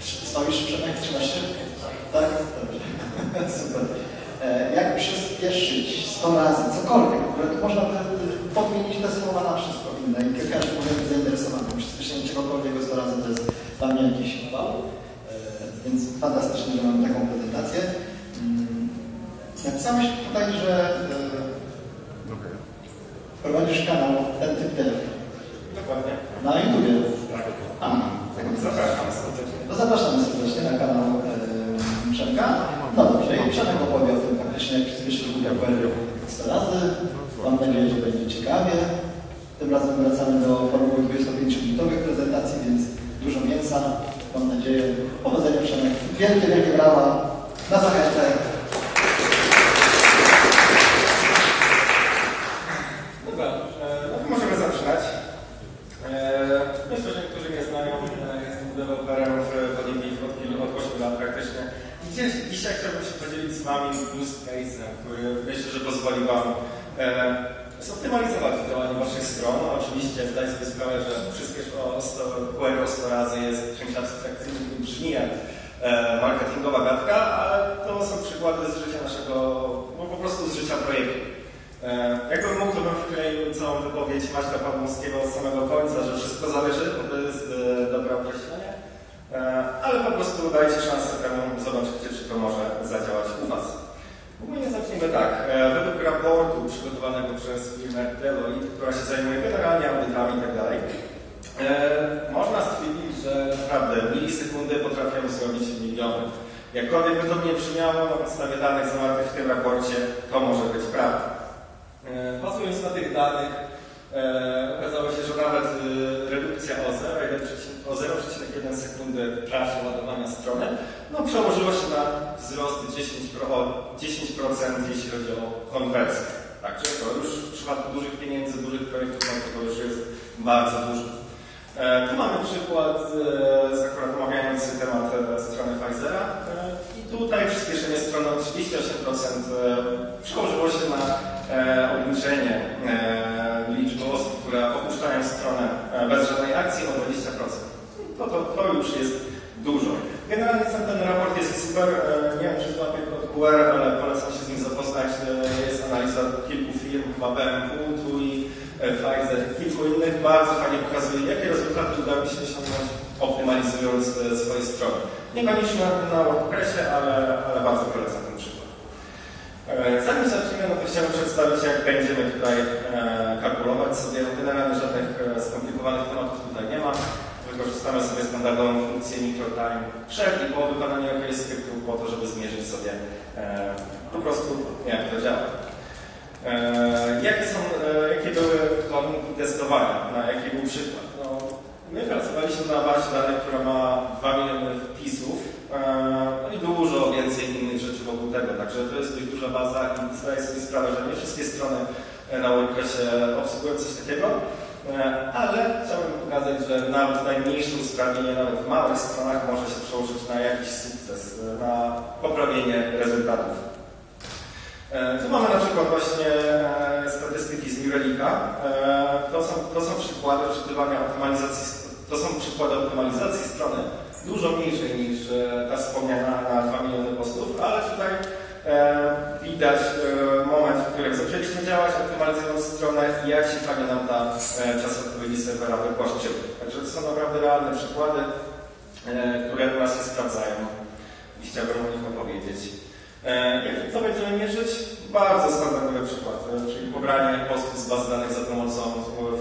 Stoisz Przemek, trzymasz się? Tak? Dobrze. Super. E, Jak przyspieszyć 100 razy cokolwiek? W ogóle to można by podmienić te słowa na wszystko inne i każdy może być zainteresowany. Przyspieszenie czegokolwiek o 100 razy to jest dla mnie jakiś wow. E, Więc fantastycznie, że mamy taką prezentację. Mm, Napisałeś tutaj, że e, prowadzisz kanał ten typ telefon. Dokładnie. Na YouTubie. Tak. A, tak. Zapraszam serdecznie. To zapraszamy serdecznie na kanał e, Przemka. No dobrze, i Przemek opowie o tym faktycznie, jak przyspieszyć Google Query 100 razy. Mam nadzieję, że będzie ciekawie. Tym razem wracamy do formuły 25-minutowych prezentacji, więc dużo mięsa. Mam nadzieję. Powodzenia Przemek. Wielkie, wielkie brawa. Na zachętę. Dobra, e, no to możemy zaczynać. E, Myślę, że niektórzy mnie znają. e, Jestem deweloperem w Podniebiej od, kilu- od 8 lat praktycznie. I Dziś, dzisiaj chciałbym się podzielić z Wami use case'em, który myślę, że pozwoli Wam e, zoptymalizować działanie Waszych stron. No, oczywiście zdaję sobie sprawę, że przyspiesz o 100, query o 100 razy jest czymś abstrakcyjnym i brzmi jak e, marketingowa gadka, ale to są przykłady z życia naszego, no po prostu z życia projektu. E, Jakbym mógł, to bym wkleił całą wypowiedź Maćka Pawłowskiego od samego końca, że wszystko zależy, to jest e, dobre określenie, E, ale po prostu dajcie szansę temu, zobaczycie, czy to może zadziałać u Was. Ogólnie zacznijmy tak. E, Według raportu przygotowanego przez firmę Deloitte, która się zajmuje generalnie audytami itd., e, można stwierdzić, że naprawdę milisekundy potrafią zrobić miliony. Jakkolwiek by to nie brzmiało, na podstawie danych zawartych w tym raporcie, to może być prawda. Bazując na tych danych, e, okazało się, że nawet e, redukcja o 0,1 o 0,1 sekundy czasu ładowania strony no, przełożyło się na wzrost 10%, pro, o 10% jeśli chodzi o konwersję. Także to już w przypadku dużych pieniędzy, dużych projektów, to już jest bardzo dużo. E, Tu mamy przykład e, z akurat omawiający temat e, strony Pfizera e, i tutaj przyspieszenie strony o 38% e, przełożyło się na e, obniżenie które opuszczają stronę e, bez żadnej akcji o 20%. To, to, to już jest dużo. Generalnie sam ten raport jest super, e, nie wiem czy złapię kod QR, ale polecam się z nim zapoznać. E, Jest analiza kilku firm, chyba BMW, TUI, Pfizer, kilku innych. Bardzo fajnie pokazuje, jakie rezultaty udało mi się osiągnąć, optymalizując swoje strony. Niekoniecznie na WordPressie, ale, ale bardzo polecam ten przykład. Zanim no to chciałbym przedstawić, jak będziemy tutaj e, kalkulować sobie. No, Generalnie żadnych e, skomplikowanych tematów tutaj nie ma. Wykorzystamy sobie standardową funkcję microtime przed i po wykonaniu jakiegoś skryptu po to, żeby zmierzyć sobie e, po prostu jak to działa. Jakie, są, jakie były warunki testowania? Na jaki był przykład? No, my pracowaliśmy na bazie danych, która ma 2 miliony wpisów no i dużo więcej innych rzeczy Także to jest dość duża baza i zdaję sobie sprawę, że nie wszystkie strony e, na WordPressie obsługują coś takiego. E, Ale chciałbym pokazać, że nawet najmniejsze usprawnienie, nawet w małych stronach może się przełożyć na jakiś sukces, e, na poprawienie rezultatów. Tu mamy na przykład właśnie statystyki z Mirelika. To są, to są przykłady optymalizacji, to są przykłady optymalizacji strony, dużo mniejsze niż e, ta wspomniana na 2 miliony postów, ale tutaj e, widać e, moment, w którym zaczęliśmy działać, optymalizując stronę i jak się fajnie nam ta czas odpowiedzi serwera wypłaszczyły. Także to są naprawdę realne przykłady, które u nas się sprawdzają i chciałbym o nich opowiedzieć. Jak to będziemy mierzyć? Bardzo standardowy przykład, czyli pobranie postów z bazy danych za pomocą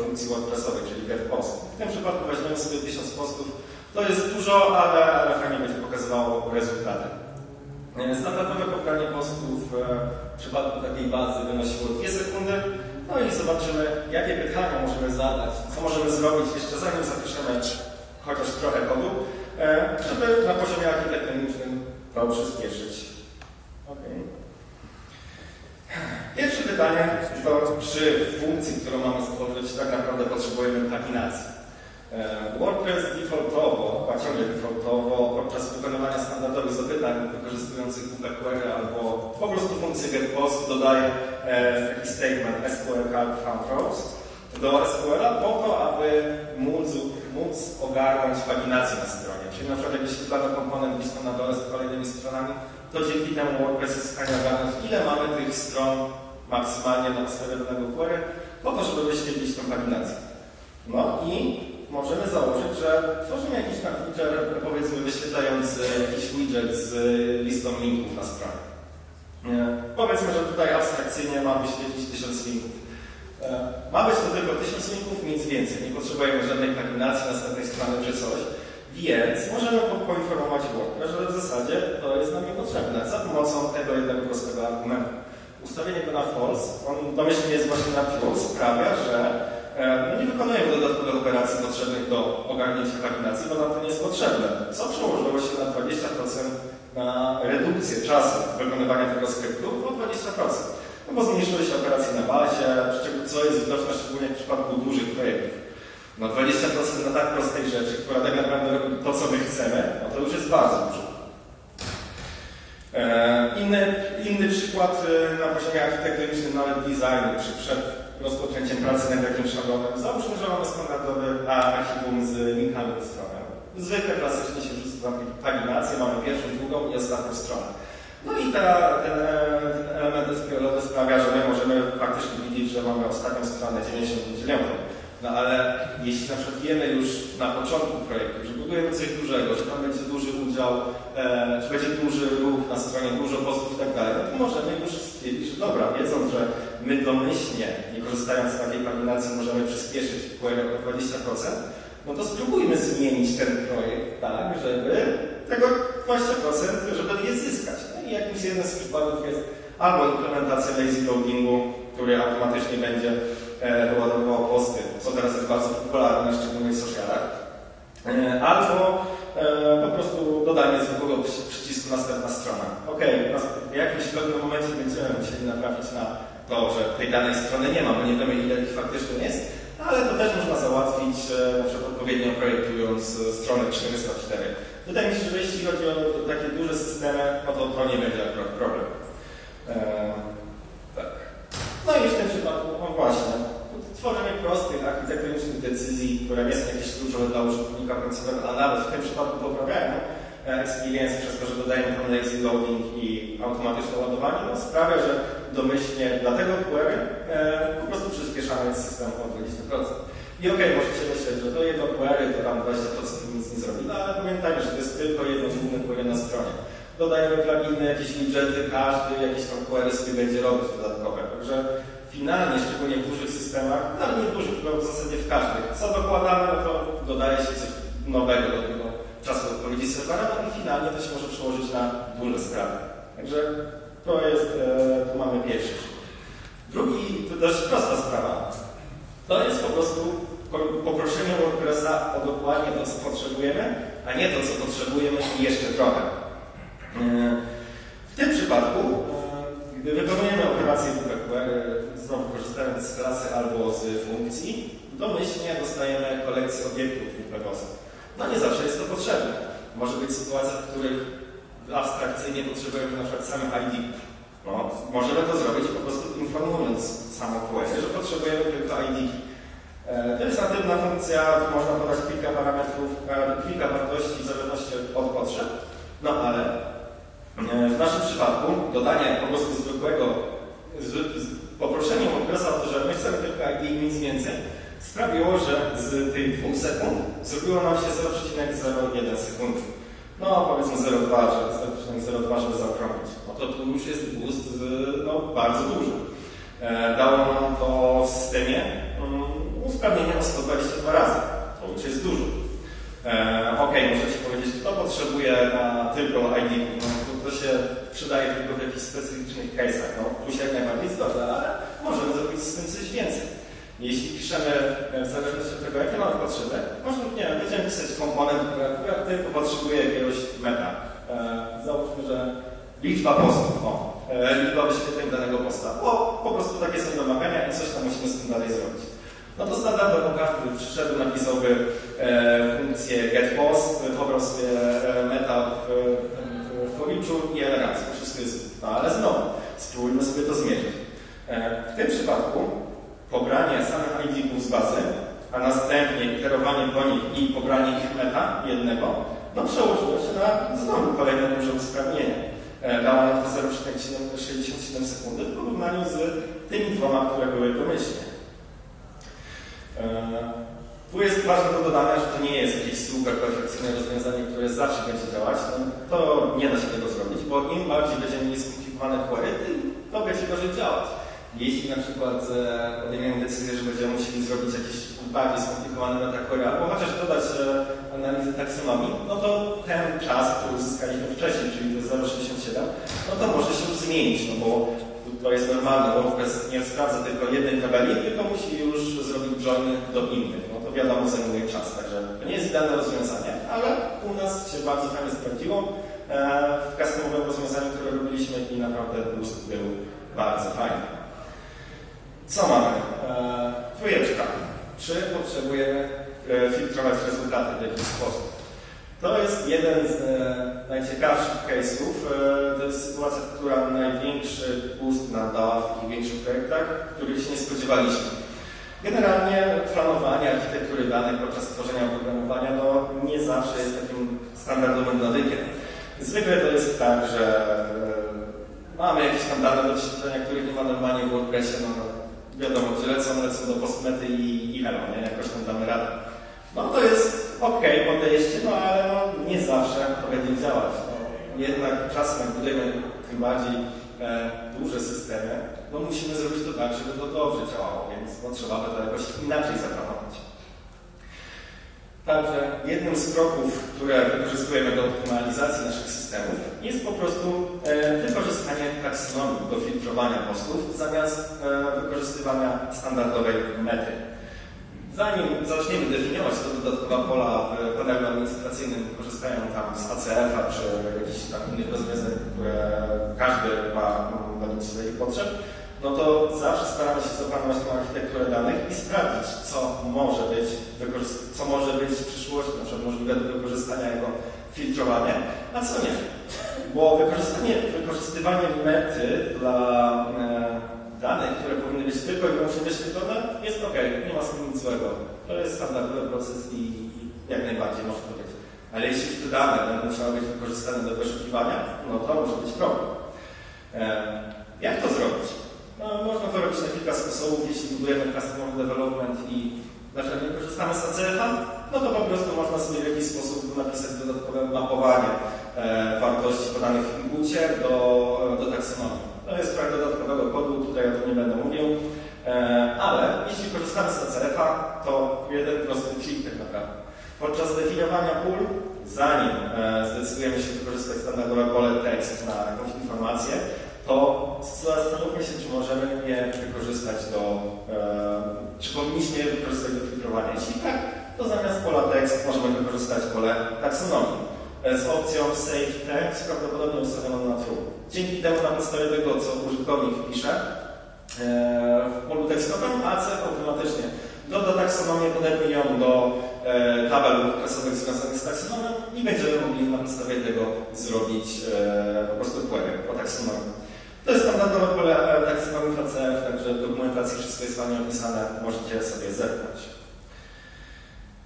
funkcji WordPressowej, czyli getPost. W tym przypadku weźmiemy sobie 1000 postów. To jest dużo, ale, fajnie będzie pokazywało rezultaty. E, Standardowe pobranie postów e, w przypadku takiej bazy wynosiło 2 sekundy. No i zobaczymy, jakie pytania możemy zadać, co możemy zrobić jeszcze zanim zapiszemy chociaż trochę kodu, e, żeby na poziomie architektonicznym to przyspieszyć. Okej. Pierwsze pytanie to, czy w funkcji, którą mamy stworzyć, tak naprawdę potrzebujemy paginacji. E, WordPress defaultowo, a defaultowo, podczas wykonywania standardowych zapytań wykorzystujących WP-query albo po prostu funkcję getPost dodaje e, taki statement SQL call found do SQL-a po to, aby móc móc ogarnąć paginację na stronie. Czyli na przykład jakbyś dany komponent gdzieś na dole z kolejnymi stronami, to dzięki temu WordPress jest w stanie ogarnąć, ile mamy tych stron maksymalnie na podstawie danego query, po to, żeby wyświetlić tą paginację. No i możemy założyć, że tworzymy jakiś feature, powiedzmy wyświetlający jakiś widget z listą linków na stronie. Nie. Powiedzmy, że tutaj abstrakcyjnie ma wyświetlić 1000 linków. E, Ma być to tylko 1000 linków, nic więcej. Nie potrzebujemy żadnej paginacji następnej strony czy coś. Więc możemy po- poinformować worka, że w zasadzie to jest nam niepotrzebne za pomocą tego jednego prostego argumentu. Ustawienie go na false, on domyślnie jest właśnie na true, sprawia, że nie wykonujemy dodatkowych operacji potrzebnych do ogarnięcia paginacji, bo nam to nie jest potrzebne. Co przełożyło się na 20% na redukcję czasu wykonywania tego skryptu o 20%. No bo zmniejszyły się operacje na bazie, przy co jest widoczne szczególnie w przypadku dużych projektów. No 20% na tak prostej rzeczy, która tak naprawdę robi to, co my chcemy, no to już jest bardzo dużo. E, Inny, inny przykład e, na poziomie architektonicznym, nawet designu, czy przed rozpoczęciem pracy nad jakimś szablonem. Załóżmy, że mamy standardowy archiwum z linkami do strony. Zwykle klasycznie się wrzuca paginację, mamy pierwszą, drugą i ostatnią stronę. No i ta, ten, ten element sprawia, że my możemy faktycznie widzieć, że mamy ostatnią stronę 99. No ale jeśli na przykład wiemy już na początku projektu, że budujemy coś dużego, że tam będzie duży udział, e, że będzie duży ruch na stronie, dużo postów i tak dalej, no to możemy już stwierdzić, że dobra, wiedząc, że my domyślnie, nie korzystając z takiej paginacji, możemy przyspieszyć query o 20%, no to spróbujmy zmienić ten projekt tak, żeby tego 20%, żeby je zyskać. No i jakimś jednym z przykładów jest albo implementacja lazy loadingu, który automatycznie będzie e, wyładowywał posty, co teraz jest bardzo popularne, szczególnie w socialach, e, albo e, po prostu dodanie zwykłego przy- przycisku następna strona. Ok, w jakimś pewnym momencie będziemy musieli natrafić na to, że tej danej strony nie ma, bo nie wiemy ile ich faktycznie jest, ale to też można załatwić na przykład odpowiednio projektując stronę 404. Wydaje mi się, że jeśli chodzi o takie duże systemy, no to to nie będzie akurat problem. No i w tym przypadku, no właśnie, tworzenie prostych architektonicznych decyzji, które nie są jakieś kluczowe dla użytkownika końcowego, a nawet w tym przypadku poprawiają e, experience przez to, że dodajemy tam lazy loading i automatyczne ładowanie, no sprawia, że domyślnie dla tego query e, po prostu przyspieszamy system o 20%. I okej, możecie myśleć, że to jedno query to tam 20% nic nie zrobi, no ale pamiętajmy, że to jest tylko jedno główne query na stronie. Dodajemy pluginy, jakieś widgety, każdy jakieś tam query sobie będzie robić dodatkowe. Także finalnie, szczególnie w dużych systemach, no nie w dużych, tylko w zasadzie w każdych, co dokładamy, no to dodaje się coś nowego do tego czasu odpowiedzi serwera, i finalnie to się może przełożyć na duże sprawy. Także to jest, e, tu mamy pierwszy. Drugi, to dość prosta sprawa, to jest po prostu poproszenie WordPressa o dokładnie to, co potrzebujemy, a nie to, co potrzebujemy jeszcze trochę. E, W tym przypadku, gdy wykonujemy operację WPQR, znowu korzystając z klasy albo z funkcji, domyślnie dostajemy kolekcję obiektów WPGOS. No nie zawsze jest to potrzebne. Może być sytuacja, w których abstrakcyjnie potrzebujemy na przykład samych ID. No, możemy to zrobić po prostu informując samą QS, że potrzebujemy tylko ID. E, To jest natywna funkcja, tu można podać kilka parametrów, e, kilka wartości w zależności od potrzeb. No ale e, w naszym przypadku dodanie po prostu zwykłego, poproszenie o to, że my chcemy tylko ID i nic więcej, sprawiło, że z tych 2 sekund zrobiło nam się 0,01 sekundy. No powiedzmy 0,2, że 0,02, żeby zaokrąglić. No to tu już jest boost no, bardzo duży. E, Dało nam to w systemie mm, usprawnienie o 122 razy. To już jest dużo. E, ok, możecie powiedzieć, kto potrzebuje na tylko ID, to, się przydaje tylko w jakichś specyficznych case'ach. No, tu się jak najbardziej zgodzę, ale możemy zrobić z tym coś więcej. Jeśli piszemy e, w zależności od tego, jakie mamy potrzeby, można, nie będziemy pisać komponent, który akurat tylko potrzebuje jakiegoś meta. E, załóżmy, że liczba postów, o, e, liczba wyświetleń danego posta, bo po prostu takie są wymagania i coś tam musimy z tym dalej zrobić. No to standardowo każdy przyszedł, napisałby e, funkcję getPost, pobrał sobie e, meta w, w, w foliczu i elegancko, wszystko jest. No ale znowu, spróbujmy sobie to zmierzyć. E, w tym przypadku pobranie samych ID-ów z bazy a następnie iterowanie po nich i pobranie ich meta jednego, no przełożyło się na znowu kolejne duże usprawnienie. E, Dało nam to 0,67 sekundy w porównaniu z tymi dwoma, które były domyślnie. Tu jest ważne do dodania, że to nie jest jakieś super perfekcyjne rozwiązanie, które zawsze będzie działać. No, to nie da się tego zrobić, bo im bardziej będziemy mieli skomplikowane query, tym to będzie gorzej działać. Jeśli na przykład e, podejmiemy decyzję, że będziemy musieli zrobić jakieś bardziej skomplikowane metaquery, albo chociaż dodać e, analizy taksonomii, no to ten czas, który uzyskaliśmy wcześniej, czyli to 0,67, no to może się zmienić, no bo to jest normalne, WordPress nie sprawdza tylko jednej tabeli, tylko musi już zrobić joiny do innych. No wiadomo, zajmuje czas, także to nie jest idealne rozwiązanie, ale u nas się bardzo fajnie sprawdziło e, w customowym rozwiązaniu, które robiliśmy i naprawdę boost był bardzo fajny. Co mamy? E, trójeczka. Czy potrzebujemy e, filtrować rezultaty w jakiś sposób? To jest jeden z najciekawszych case'ów. To jest sytuacja, która największy boost nam dała w takich większych projektach, których się nie spodziewaliśmy. Generalnie planowanie architektury danych podczas tworzenia oprogramowania no, nie zawsze jest takim standardowym nawykiem. Zwykle to jest tak, że e, mamy jakieś tam dane do wyświetlenia, których nie ma normalnie w WordPressie, no wiadomo, gdzie lecą, lecą do postmety i, i elo, nie? Jakoś tam damy radę. No to jest ok, podejście, no ale no, nie zawsze to będzie działać. No, jednak czasem jak budujemy tym bardziej e, duże systemy, no musimy zrobić to tak, żeby to dobrze działało, więc no, trzeba by to jakoś inaczej zaplanować. Także jednym z kroków, które wykorzystujemy do optymalizacji naszych systemów jest po prostu e, wykorzystanie taksonomii do filtrowania postów zamiast e, wykorzystywania standardowej mety. Zanim zaczniemy definiować te dodatkowe pola w panelu administracyjnym, korzystają tam z ACF-a czy jakichś tam innych rozwiązań, które każdy ma mm, według swoich potrzeb, no to zawsze staramy się zaplanować tą architekturę danych i sprawdzić, co może być, co może być w przyszłości, na przykład możliwe do wykorzystania jako filtrowanie, a co nie. Bo wykorzystanie, wykorzystywanie mety dla e, danych, które powinny być tylko i wyłącznie wyświetlone, jest ok, nie ma z tym nic złego. To jest standardowy proces i, jak najbardziej może to być. Ale jeśli te dane będą musiały być wykorzystane do wyszukiwania, no to może być problem. Jak to zrobić? No, można to robić na kilka sposobów. Jeśli budujemy customer development i dlaczego nie korzystamy z ACF-a, no to po prostu można sobie w jakiś sposób napisać dodatkowe mapowanie e, wartości podanych w inpucie do, do taksonomii. To jest trochę dodatkowego kodu, tutaj o tym nie będę mówił, e, ale jeśli korzystamy z ACF-a, to jeden prosty klik tak naprawdę. Podczas definiowania pól, zanim e, zdecydujemy się wykorzystać standardowe pole tekst na jakąś informację, to zastanówmy się, czy możemy je wykorzystać do, e, czy powinniśmy je wykorzystać do filtrowania. Jeśli tak, to zamiast pola tekst możemy wykorzystać pole taksonomii z opcją Save Text prawdopodobnie ustawioną na True. Dzięki temu na podstawie tego, co użytkownik wpisze e, w polu tekstowym, ACF automatycznie doda taksonomię, podepnie ją do e, tabel klasowych związanych z taksonomem i będziemy mogli na podstawie tego zrobić e, po prostu query po taksonomii. To jest standardowe pole taksonomii w ACF, także w dokumentacji wszystko jest ładnie opisane, możecie sobie zerknąć.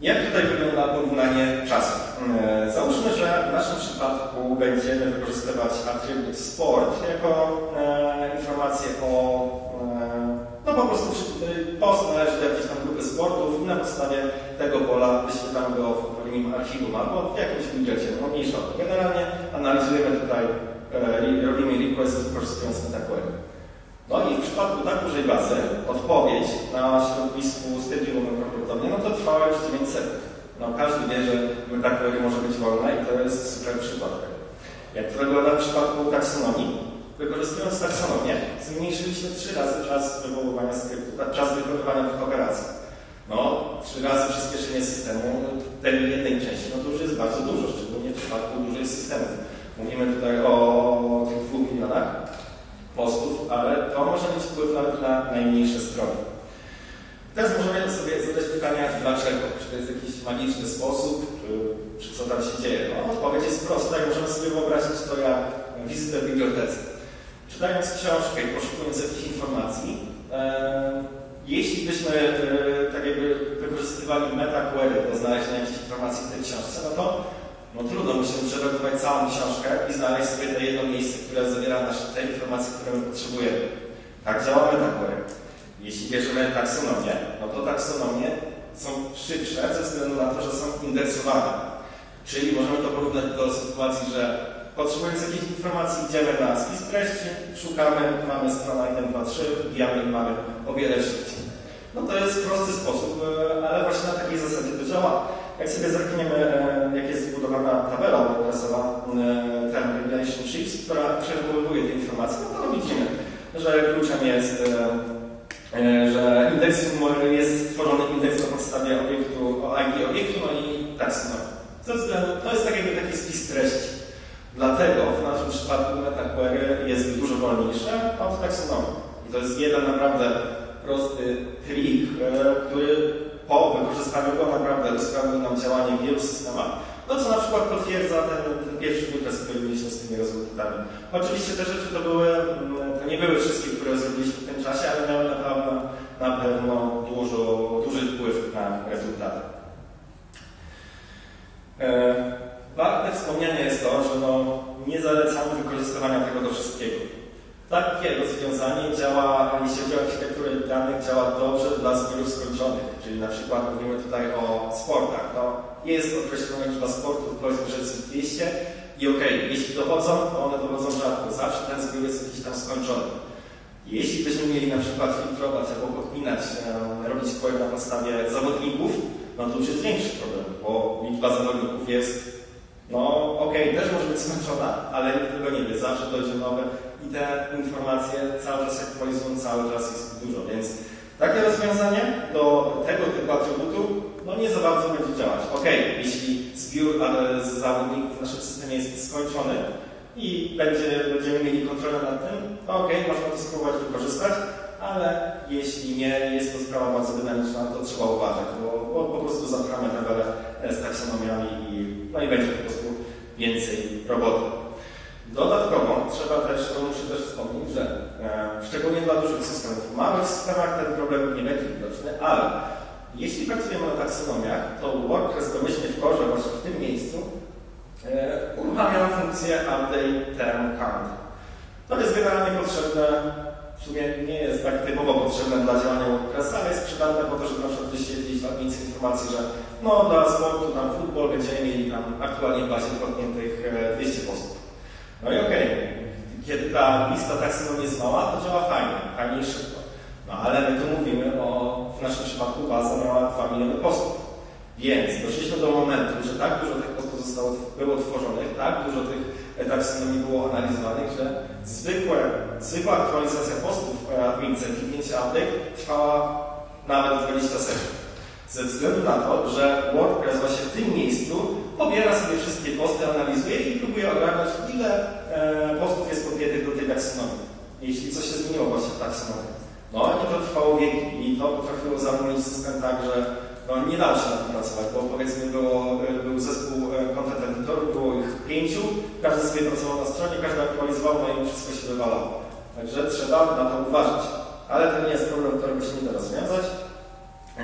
Jak tutaj wygląda porównanie czasów? E, załóżmy, że w naszym przypadku będziemy wykorzystywać atrybut sport jako e, informację o, e, no po prostu post należy do jakiejś tam grupy sportów i na podstawie tego pola wyświetlamy go w odpowiednim archiwum albo w jakimś budżecie, no mniejsza. Generalnie analizujemy tutaj, robimy request wykorzystując MetaQuery. No i w przypadku tak dużej bazy odpowiedź na środowisku Stadium prawdopodobnie, no to trwała już 9 sekund. No każdy wie, że MetaQuery może być wolna i to jest super przykład Jak to wygląda w przypadku taksonomii? Wykorzystując taksonomię, zmniejszyliśmy 3 razy czas wywoływania skryptu, czas wykonywania tych operacji. No, 3 razy przyspieszenie systemu tej jednej części, no to już jest bardzo dużo, szczególnie w przypadku dużych systemów. Mówimy tutaj o tych 2 milionach postów, ale to może mieć wpływ nawet na najmniejsze strony. Teraz możemy sobie zadać pytania, dlaczego? Czy to jest jakiś magiczny sposób, czy, co tam się dzieje? No, odpowiedź jest prosta i możemy sobie wyobrazić to jak wizytę w bibliotece. Czytając książkę i poszukując jakichś informacji, e, Jeśli byśmy e, tak jakby wykorzystywali meta-query do znalezienia jakichś informacji w tej książce, no to no trudno, musimy przewertować całą książkę i znaleźć sobie to jedno miejsce, które zawiera nasze te informacje, które my potrzebujemy. Tak działa meta-query. Jeśli bierzemy taksonomię, no to taksonomie są szybsze ze względu na to, że są indeksowane. Czyli możemy to porównać do sytuacji, że potrzebując jakiejś informacji idziemy na spis treści, szukamy, mamy strona 1, 2, 3, wbijamy mamy o wiele szybciej. No to jest prosty sposób, e, ale właśnie na takiej zasadzie to działa. Jak sobie zerkniemy, e, jak jest zbudowana tabela obrazowa e, term relationships, która przechowuje te informacje, no to widzimy, że kluczem jest że indeks jest stworzony indeks No i taksonomii. Ze względu, to jest tak jakby taki spis treści. Dlatego w naszym przypadku MetaQuery jest dużo wolniejsze od taksonomii. I to jest jeden naprawdę prosty trik, e, który po wykorzystaniu go naprawdę usprawni nam działanie w wielu systemach. No co na przykład potwierdza ten, ten pierwszy wykres, który mieliśmy z tymi rezultatami. Oczywiście te rzeczy to były, mm, to nie były wszystkie, które zrobiliśmy w tym czasie, ale miały naprawdę na pewno dużo, duży wpływ na rezultaty. E, warte wspomnienia jest to, że no, nie zalecamy wykorzystywania tego do wszystkiego. Takie rozwiązanie działa, jeśli chodzi o architekturę danych, działa dobrze dla zbiorów skończonych, czyli na przykład mówimy tutaj o sportach. No, jest określona liczba sportów, powiedzmy, że jest 200 i okej, okay, jeśli dochodzą, to one dochodzą rzadko. Zawsze ten zbiór jest jakiś tam skończony. Jeśli byśmy mieli na przykład filtrować albo podpinać, robić query na podstawie zawodników, no to już jest większy problem, bo liczba zawodników jest, no okej, okay, też może być skończona, ale nikt tego nie wie, zawsze dojdzie nowe i te informacje cały czas aktualizują, cały czas jest dużo, więc takie rozwiązanie do tego typu atrybutu no nie za bardzo będzie działać. Ok, jeśli zbiór zawodników w naszym systemie jest skończony i będzie, będziemy mieli kontrolę nad tym, to ok, można to spróbować wykorzystać, ale jeśli nie, jest to sprawa bardzo dynamiczna, to trzeba uważać, bo, bo po prostu zapramy tabelę z taksonomiami i, no i będzie po prostu więcej roboty. Dodatkowo trzeba też, to muszę też wspomnieć, że szczególnie dla dużych systemów, w małych systemach ten problem nie będzie widoczny, ale jeśli pracujemy na taksonomiach, to WordPress domyślnie w korze właśnie w tym miejscu e, uruchamia funkcję update term count. To jest generalnie potrzebne, w sumie nie jest tak typowo potrzebne dla działania WordPressa, ale jest przydatne po to, żeby na przykład wyświetlić w admince informacji, że no dla sportu tam futbol będziemy mieli tam aktualnie w bazie podpiętych 200 e, postów. No i okej, ta lista taksonomii jest mała, to działa fajnie, fajnie i szybko. No ale my tu mówimy o, w naszym przypadku baza miała 2 miliony postów. Więc doszliśmy do momentu, że tak dużo tych postów zostało, było tworzonych, tak dużo tych taksonomii było analizowanych, że zwykłe, zwykła aktualizacja postów w admince, kliknięcie update trwała nawet 20 sekund. Ze względu na to, że WordPress właśnie w tym miejscu pobiera sobie wszystkie posty, analizuje i próbuje ogarnąć, ile e, jest podpiętych do tej taksonomii. Jeśli coś się zmieniło właśnie w taksonomii. No i to trwało wieki i to potrafiło zamknąć system tak, że no, nie dało się na tym pracować, bo powiedzmy było, e, był zespół e, content editorów, było ich pięciu, każdy sobie pracował na stronie, każdy aktualizował, no i wszystko się wywalało. Także trzeba na to uważać. Ale to nie jest problem, którego się nie da rozwiązać. E,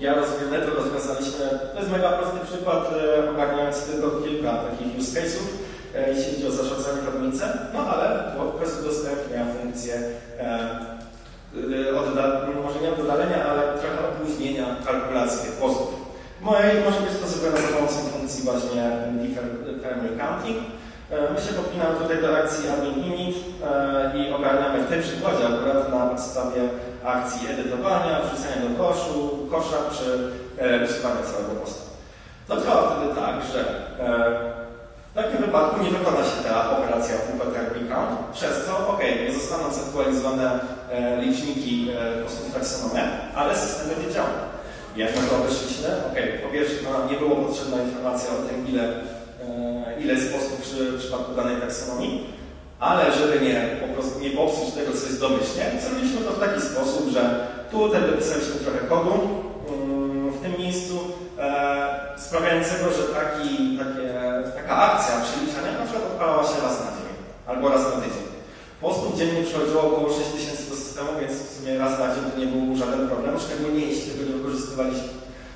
ja rozwiązane to rozwiązaliśmy, to jest mega prosty przykład, ogarniając tylko kilka takich use case'ów, jeśli chodzi o zarządzanie admince, no ale WordPress udostępnia funkcję Y, odda, może nie oddalenia, ale trochę opóźnienia kalkulacji tych postów. Moje może być to zrobione za pomocą funkcji właśnie primary counting. My się podpinamy tutaj do akcji admin init e, i ogarniamy w tym przykładzie akurat na podstawie akcji edytowania, wrzucania do koszu, kosza czy e, usuwania całego posta. To działa wtedy tak, że e, w takim wypadku nie wykona się ta operacja Count, przez co, ok, nie zostaną zaktualizowane e, liczniki e, postów taksonomia, ale system będzie działał. Jak na to weszliśmy? Ok, po pierwsze, nam nie było potrzebna informacja o tym, ile, e, ile jest postów przy przypadku danej taksonomii, ale żeby nie, po prostu nie popsuć tego, co jest domyślnie, zrobiliśmy to w taki sposób, że tutaj dopisaliśmy trochę kodu mm, w tym miejscu, e, sprawiającego, że taki, takie, taka akcja przeliczania na przykład odpalała się raz na dzień albo raz na tydzień. Postów dziennie przychodziło około 6 tysięcy do systemu, więc w sumie raz na dzień to nie był żaden problem, szczególnie jeśli tego nie wykorzystywaliśmy.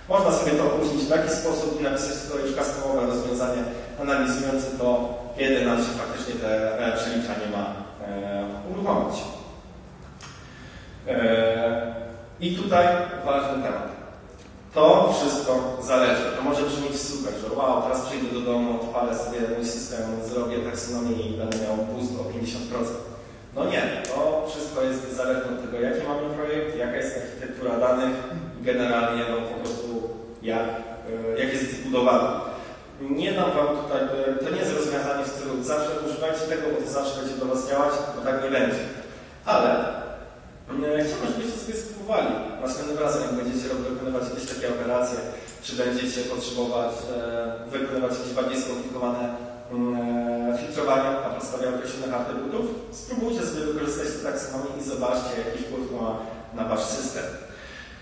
Można sobie to opóźnić w taki sposób i napisać tylko już customowe rozwiązanie analizujące to, kiedy nam się faktycznie te przeliczanie ma e, uruchomić. E, I tutaj ważny temat. To wszystko zależy. To może brzmieć super, że wow, teraz przyjdę do domu, odpalę sobie mój system, zrobię taksonomię i będę miał boost o 50%. No nie, to wszystko jest zależne od tego, jaki mamy projekt, jaka jest architektura danych i generalnie no, po prostu jak, e, jak jest zbudowany. Nie dam Wam tutaj, e, to nie jest rozwiązanie w stylu zawsze używajcie tego, bo to zawsze będzie do Was działać, bo tak nie będzie. Ale e, chciałbym, żebyście sobie spróbowali następnym razem, jak będziecie wykonywać jakieś takie operacje, czy będziecie potrzebować e, wykonywać jakieś bardziej skomplikowane mm, filtrowania na podstawie określonych atrybutów, spróbujcie sobie wykorzystać te taksonomię i zobaczcie, jaki wpływ ma na Wasz system.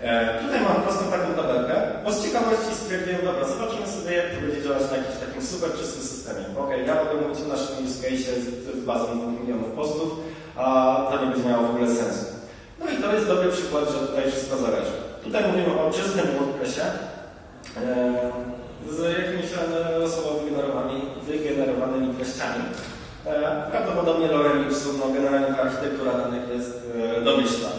E, tutaj mam prostą taką tabelkę, bo z ciekawości stwierdziłem, dobra, zobaczymy sobie, jak to będzie działać na jakimś takim super czystym systemie. Ok, ja mogę mówić o naszym use case z, z bazą 2 milionów postów, a to nie będzie miało w ogóle sensu. No i to jest dobry przykład, że tutaj wszystko zależy. Tutaj mówimy o czystym WordPressie e, z jakimiś e, losowo wygenerowanymi, wygenerowanymi treściami. E, Prawdopodobnie lorem ipsum, no generalnie architektura danych jest e, domyślna.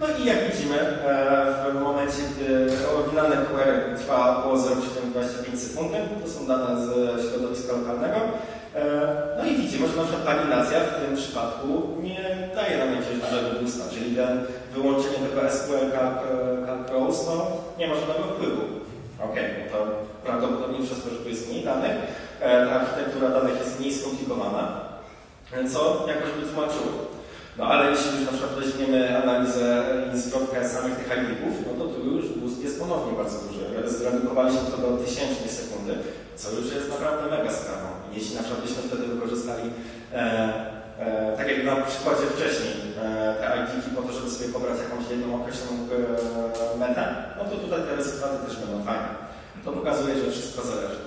No i jak widzimy, e, w momencie, gdy oryginalne query trwa około 0,25 sekundy, to są dane z środowiska lokalnego, e, no i widzimy, że na przykład palinacja w tym przypadku nie daje nam jakiegoś dużego boosta, czyli ten wyłączenie tego SQL Calc, no, nie ma żadnego wpływu. Ok, no to prawdopodobnie przez to, że tu jest mniej danych, e, architektura danych jest mniej skomplikowana, co jakoś by tłumaczyło. No ale jeśli już na przykład weźmiemy analizę i zwrotkę samych tych hybridów, no to tu już boost jest ponownie bardzo duży. Zredukowaliśmy to do tysięcznej sekundy, co już jest naprawdę mega sprawą. Jeśli na przykład byśmy wtedy wykorzystali, e, e, tak jak na przykładzie wcześniej, e, te IP po to, żeby sobie pobrać jakąś jedną określoną e, no to tutaj te rezultaty też będą fajne. To pokazuje, że wszystko zależy.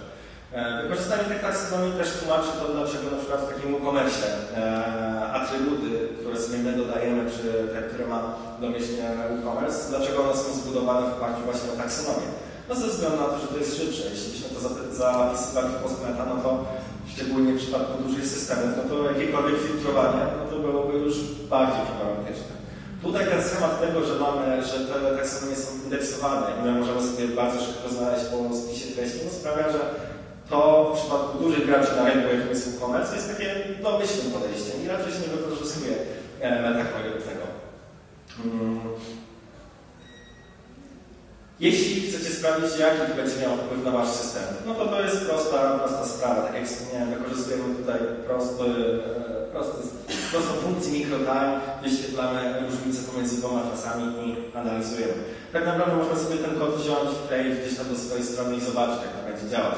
E, Wykorzystanie tych taksonomii też tłumaczy to, dlaczego na przykład w takim e-commerce e, atrybuty, które sobie my dodajemy, czy te, które ma domyślnie e-commerce, dlaczego one są zbudowane w oparciu właśnie o taksonomię. No ze względu na to, że to jest szybsze. Jeśli byśmy to zap- zapisywali w postmeta, no to szczególnie w przypadku dużych systemów, no to jakiekolwiek filtrowanie, no to byłoby już bardziej problematyczne. Tutaj ten schemat tego, że mamy, że te taksonomie są indeksowane i my możemy sobie bardzo szybko znaleźć po spisie treści, no sprawia, że to w przypadku dużych graczy na rynku, jakim jest e-commerce, jest takie domyślnym podejściem i raczej się nie wykorzystuje elementach tego. Mm. Jeśli chcecie sprawdzić, jaki to będzie miał wpływ na Wasz system, no to to jest prosta, prosta sprawa. Tak jak wspomniałem, wykorzystujemy tutaj prosty, e, prosty, prostą funkcję microtime, wyświetlamy różnice pomiędzy dwoma czasami i analizujemy. Tak naprawdę można sobie ten kod wziąć, wkleić gdzieś tam do swojej strony i zobaczyć, jak to będzie działać.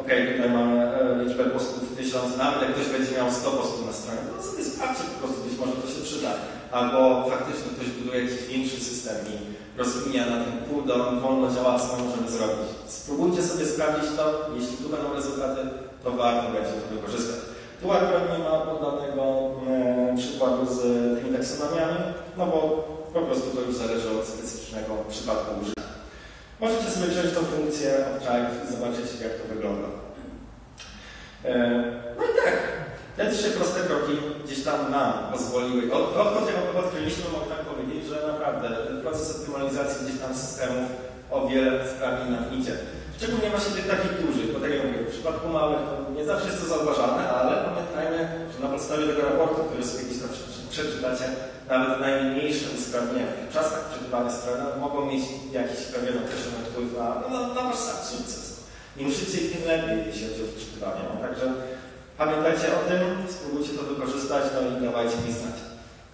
Ok, tutaj mamy e, liczbę postów 1000, nawet jak ktoś będzie miał 100 postów na stronie, to sobie sprawdźcie po prostu, być może to się przyda. Albo faktycznie ktoś buduje jakiś większy system i rozwinia na tym cooldown, wolno działa, co my możemy zrobić. Spróbujcie sobie sprawdzić to, jeśli tu będą rezultaty, to warto będzie to wykorzystać. Tu akurat nie ma podanego e, przykładu z tymi taksonomiami, no bo po prostu to już zależy od specyficznego przypadku użycia. Możecie sobie wziąć tą funkcję obczaić i zobaczyć, jak to wygląda. E, No te trzy proste kroki gdzieś tam nam pozwoliły. Od- Odkąd ją odkryliśmy, mogę tak powiedzieć, że naprawdę ten proces optymalizacji gdzieś tam systemów o wiele sprawniej nam idzie. Szczególnie właśnie tych takich dużych, bo tak jak mówię, w przypadku małych to nie zawsze jest to zauważalne, ale pamiętajmy, że na podstawie tego raportu, który sobie gdzieś tam przeczy- przeczytacie, nawet najmniejsze usprawnienia w czasach przeczytania strony mogą mieć jakiś pewien określony wpływ na, no, na, na wasz sukces. Im szybciej, tym lepiej, jeśli chodzi o przeczytanie. No, także pamiętajcie o tym, spróbujcie to wykorzystać, no i dawajcie mi znać.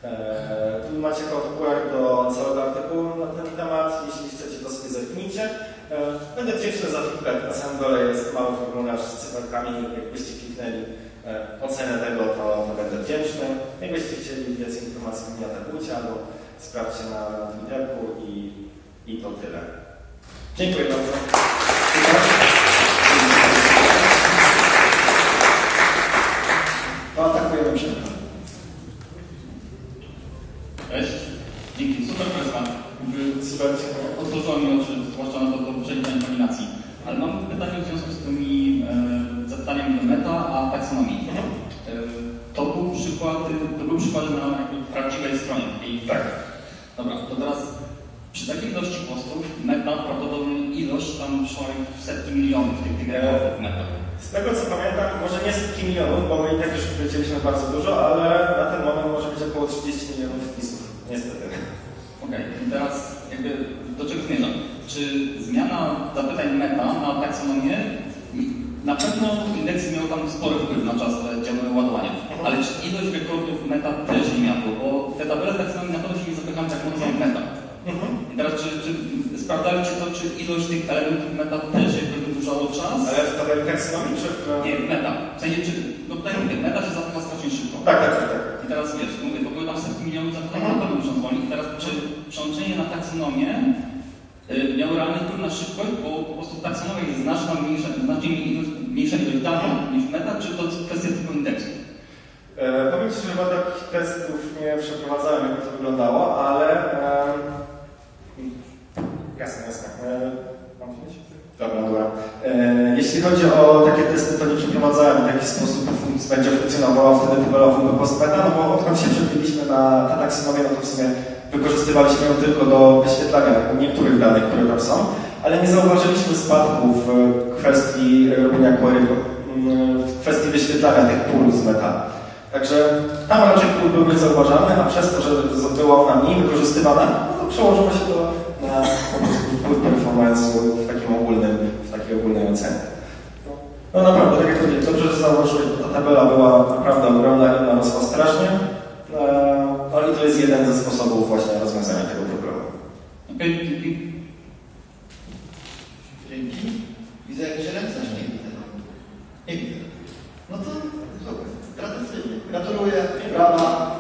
Eee, tu macie QR do całego artykułu na ten temat. Jeśli chcecie, to sobie zerknijcie. Eee, będę wdzięczny za feedback. Na samym dole jest mały formularz z cyferkami. Jakbyście kliknęli e, ocenę tego, to, będę wdzięczny. Jakbyście chcieli więcej informacji, mnie atakujcie albo sprawdźcie na Twitterku i, i to tyle. Dziękuję bardzo. To atakujemy przed Cześć. Dzięki. Super prezent. pytania między meta a taksonomii. Mhm. E, To był przykład, to był przykład na jakby prawdziwej stronie. I Tak. Dobra, to teraz przy takiej ilości postów meta prawdopodobnie ilość tam szła w setki milionów tych, tych rekordów meta. Z tego co pamiętam, może nie setki milionów, bo my i tak już wlecieliśmy bardzo dużo, ale na ten moment może być około 30 milionów wpisów. Niestety. Okej, i teraz jakby do czego zmierzam? Czy zmiana zapytań meta na taksonomię na pewno indeksy miały tam spory wpływ na czas działania ładowania, ale czy ilość rekordów meta też nie miała, bo te tabele taksonomii na pewno się nie zapychają tak mocno jak meta. Mhm. I teraz czy, czy sprawdzaliście to, czy ilość tych elementów meta też jakby wydłużało czas? Ale w tabeli taksonomii czy w... Nie, meta. W sensie, czy, no tutaj mówię, meta się zapycha strasznie szybko. Tak, tak, tak. tak. I teraz wiesz, mówię, bo były tam setki milionów zapytań, na pewno muszą zwolnić. I teraz czy przełączenie na taksonomię y, miało realny wpływ na szybkość, bo po prostu taksonomia jest znacznie mniejsza, znacznie mniejsza ilość danych niż meta, czy to kwestia tylko indeksu? E, powiem Ci, że chyba takich testów nie przeprowadzałem, jak to wyglądało, ale... E, jasne, jasne. E, mam? Dobra, dobra. E, jeśli chodzi o takie testy, to nie przeprowadzałem, w jaki sposób będzie funkcjonowała wtedy tabelową postmeta, no bo odkąd się przebiliśmy na, na taksonomię, no to w sumie wykorzystywaliśmy ją tylko do wyświetlania niektórych danych, które tam są, ale nie zauważyliśmy spadku w kwestii robienia query, mm, w kwestii wyświetlania tych pól z meta. Także tam raczej pól był niezauważalny, a przez to, że było ona mniej wykorzystywana, no to przełożyło się to na wpływ performance'u w takim ogólnym, w takiej ogólnej ocenie. No naprawdę, tak jak powiedziałem, dobrze, że ta tabela była naprawdę ogromna i ona rosła strasznie. No i to jest jeden ze sposobów właśnie rozwiązania tego problemu. Okej, dzięki. Dzięki. Widzę jakieś ręce, że nie widzę. Nie widzę. No to super. Tradycyjnie. Gratuluję. Brawa.